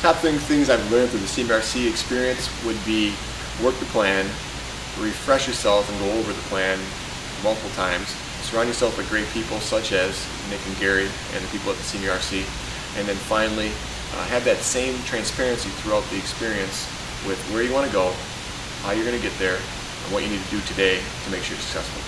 top thing, things I've learned through the CMURC experience would be work the plan, refresh yourself and go over the plan multiple times. Surround yourself with great people such as Nick and Gary and the people at the CMURC. And then finally, uh, have that same transparency throughout the experience with where you want to go, how you're going to get there, and what you need to do today to make sure you're successful.